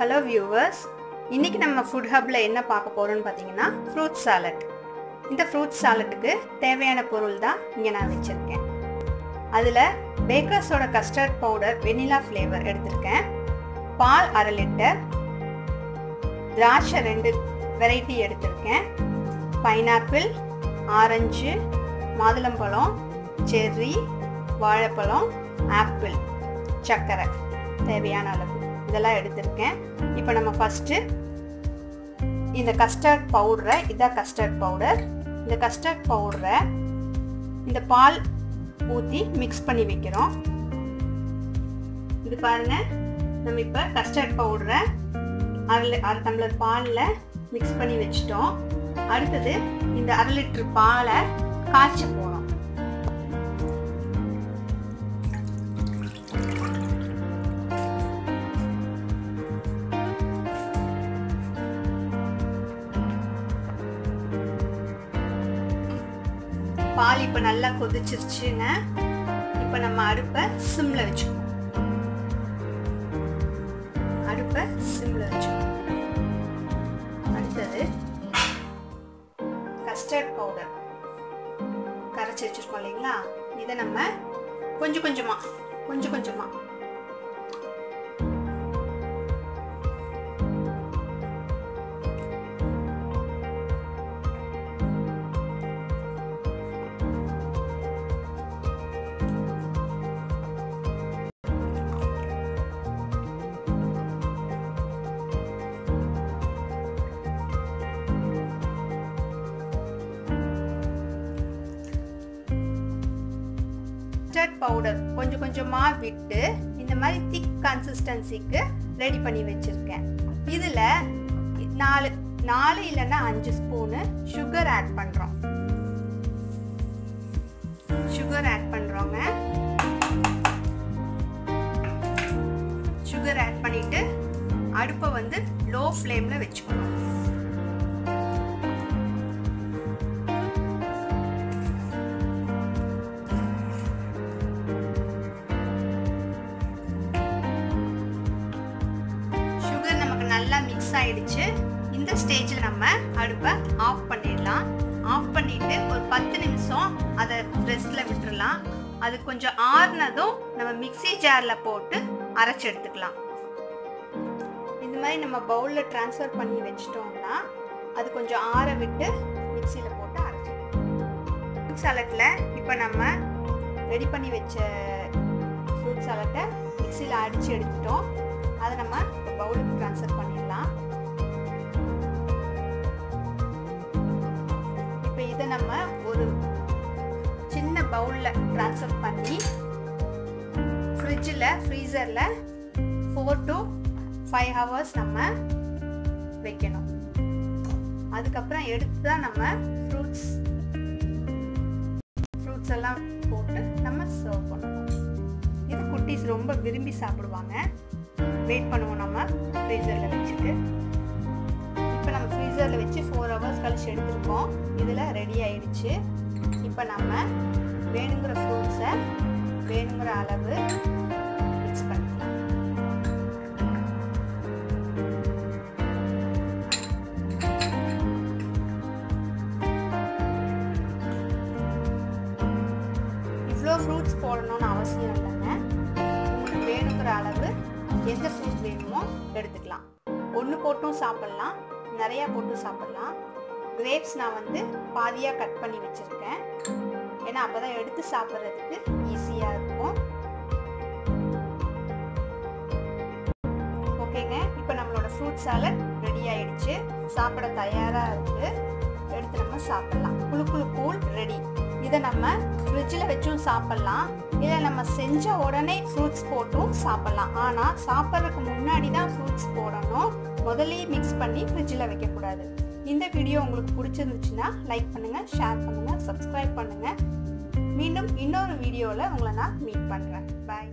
Hello viewers இன்றைக்கி நம்ம food ஹப்பில் என்ன பார்க்க போகிறோம்னு பார்த்தீங்கன்னா ஃப்ரூட் சாலட் இந்த ஃப்ரூட் சாலட்டுக்கு தேவையான பொருள் தான் இங்கே நான் வச்சுருக்கேன். அதில் பேக்கர்ஸோட கஸ்டர்ட் பவுடர் வெனிலா ஃப்ளேவர் எடுத்திருக்கேன். பால் அரை லிட்டர் திராட்சை ரெண்டு வெரைட்டி எடுத்திருக்கேன். பைனாப்பிள் ஆரஞ்சு மாதுளம்பழம் செர்ரி வாழைப்பழம் ஆப்பிள் சர்க்கரை தேவையான அளவு. இதெல்லாம் எடுத்திருக்கேன். இப்போ நம்ம ஃபஸ்ட்டு இந்த கஸ்டர்ட் பவுடரை இதான் கஸ்டர்ட் பவுடர் இந்த கஸ்டர்ட் பவுடரை இந்த பால் ஊற்றி மிக்ஸ் பண்ணி வைக்கிறோம். இது பாருங்க நம்ம இப்போ கஸ்டர்ட் பவுடரை அரை அரை டம்ளர் பாலில் மிக்ஸ் பண்ணி வச்சிட்டோம். அடுத்தது இந்த அரை லிட்டர் பாலை காய்ச்ச போகிறோம் பால் இப்போ நல்லா கொதிச்சிருச்சுங்க. இப்போ நம்ம அடுப்பை சிம்ல வச்சுக்கணும். அடுப்பை சிம்ல வச்சுக்கணும். அடுத்தது கஸ்டர்ட் பவுடர் கரைச்சி வச்சிருக்கோம் இல்லைங்களா? இதை நம்ம கொஞ்சம் கொஞ்சமாக கொஞ்சம் கொஞ்சமாக பவுடர் கொஞ்சம் கொஞ்சமாக விட்டு இந்த மாதிரி திக் கன்சிஸ்டன்சிக்கு ரெடி பண்ணி வச்சுருக்கேன். இதில் நாலு நாலு இல்லைன்னா அஞ்சு ஸ்பூனு சுகர் ஆட் பண்ணுறோம் சுகர் ஆட் பண்ணுறோங்க சுகர் ஆட் பண்ணிவிட்டு அடுப்பை வந்து லோ ஃப்ளேமில் வச்சுக்கணும். மிக்ஸ் ஆயிடுச்சு. இந்த ஸ்டேஜில் நம்ம அடுப்பை ஆஃப் பண்ணிடலாம். ஆஃப் பண்ணிட்டு ஒரு பத்து நிமிஷம் அதை ரெஸ்ட்டில் விட்டுறலாம். அது கொஞ்சம் ஆறுனதும் நம்ம மிக்சி ஜாரில் போட்டு அரைச்சி எடுத்துக்கலாம். இந்த மாதிரி நம்ம பவுலில் ட்ரான்ஸ்ஃபர் பண்ணி வச்சிட்டோம்னா அது கொஞ்சம் ஆற விட்டு மிக்சியில் போட்டு அரைச்சி ஃப்ரூட் சாலட்டில் இப்போ நம்ம ரெடி பண்ணி வச்ச ஃப்ரூட் சாலட்டை மிக்சியில் அடித்து எடுத்துட்டோம். பவுலில் ட்ரான்ஸ்ஃபர் பண்ணி ஃப்ரிட்ஜில் ஃப்ரீசரில் ஃபோர் டு ஃபைவ் ஹவர்ஸ் நம்ம வைக்கணும். அதுக்கப்புறம் எடுத்து தான் நம்ம ஃப்ரூட்ஸ் ஃப்ரூட்ஸ் எல்லாம் போட்டு நம்ம சர்வ் பண்ணணும். இது குட்டீஸ் ரொம்ப விரும்பி சாப்பிடுவாங்க. வெயிட் பண்ணுவோம் நம்ம ஃப்ரீசரில் வச்சுட்டு. இப்போ நம்ம ஃப்ரீசரில் வச்சு ஃபோர் ஹவர்ஸ் கழிச்சு எடுத்துருக்கோம். இதில் ரெடி ஆயிடுச்சு. இப்போ நம்ம வேணுங்கிற ஃப்ரூட்ஸை வேணுங்கிற அளவு மிக்ஸ் பண்ணிக்கலாம். இவ்வளோ ஃப்ரூட்ஸ் போடணும்னு அவசியம் இல்லைங்க. உங்களுக்கு வேணுங்கிற அளவு எந்த ஃப்ரூட் வேணுமோ எடுத்துக்கலாம். ஒன்று போட்டும் சாப்பிட்லாம் நிறையா போட்டும் சாப்பிட்லாம். கிரேப்ஸ் நான் வந்து பாதியாக கட் பண்ணி வச்சுருக்கேன். ஏன்னா அப்போ தான் எடுத்து சாப்பிட்றதுக்கு ஈஸியாக இருக்கும். ஓகேங்க. இப்போ நம்மளோட ஃப்ரூட் சாலட் ரெடி ஆயிடுச்சு. சாப்பிட தயாராக இருக்குது எடுத்து நம்ம சாப்பிட்லாம். குழு குழு கூழ் ரெடி இதை நம்ம ஃப்ரிட்ஜில் வச்சும் சாப்பிட்லாம். இல்லை நம்ம செஞ்ச உடனே ஃப்ரூட்ஸ் போட்டும் சாப்பிட்லாம். ஆனால் சாப்பிட்றதுக்கு முன்னாடி தான் ஃப்ரூட்ஸ் போடணும். முதல்லையே மிக்ஸ் பண்ணி ஃப்ரிட்ஜில் வைக்கக்கூடாது. இந்த வீடியோ உங்களுக்கு பிடிச்சிருந்துச்சுன்னா லைக் பண்ணுங்கள் ஷேர் பண்ணுங்கள் சப்ஸ்கிரைப் பண்ணுங்கள் மீண்டும் இன்னொரு வீடியோவில் உங்களை நான் மீட் பண்ணுறேன் பாய்